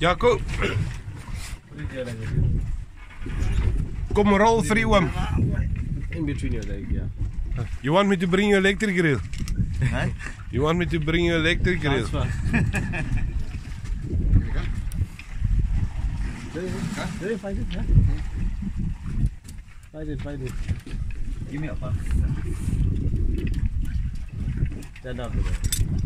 Jaco, kom rol vir die oom. In between your leg, yeah. You want me to bring you electric grill? Hè? You want me to bring you electric grill? Hey, fight it, yeah. Fight it. Give me a puff. Stand up there.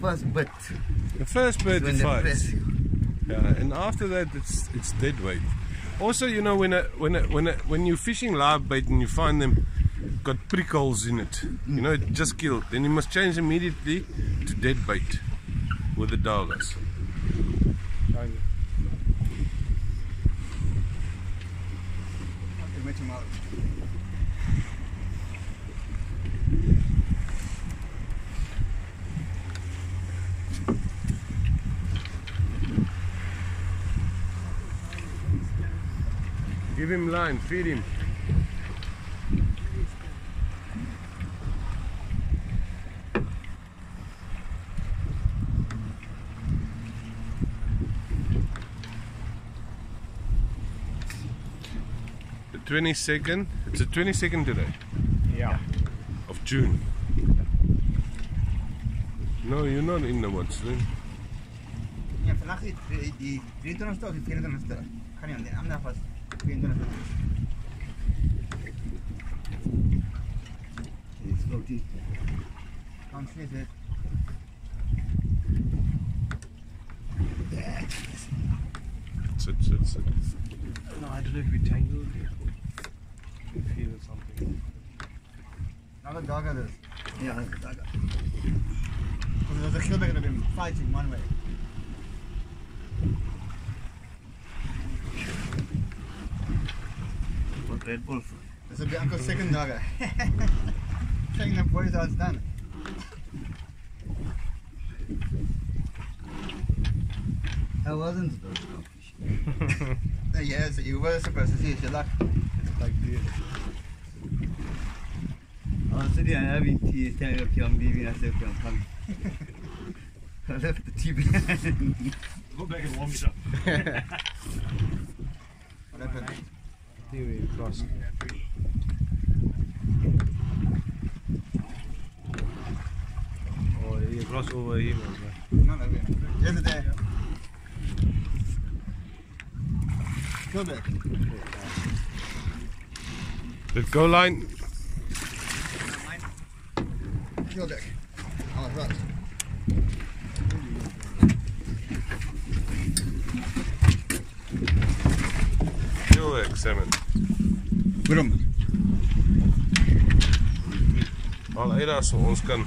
first bit The first bird when to they fight. press you. Yeah, and after that it's it's dead weight. Also, you know when a, when a, when a, when you're fishing live bait and you find them got prickles in it, you know it just killed. Then you must change immediately to dead bait with the doggers. Met him out. Give him line, feed him. The 22nd, it's the 22nd today Yeah. of June. No, you're not in the woods, then. Ja, vandaag die, die 23 of die 24 Ga niet aan den andere vast. 23 It's floaty. Can't fit it. Sit, sit, sit. No, I don't know if we tangled. We feel something. Another dog of this. Yeah, another dog. Because there's a kill they're going to be fighting one way. Red Bull? This will be Uncle's second dogger. Taking them boys how it's done. I wasn't Uh, yes, you were supposed to see it. Your luck. like this. Honestly, I haven't tea time of young baby and I said, come. I left the tea behind. Go back and warm it up. What happened? Here we cross. Oh, you cross over him as well. No, no, wait. Yes, it's there. Go back. The go line, Go back. Oh, right. ik samen. Waarom? Al eieren ons kan.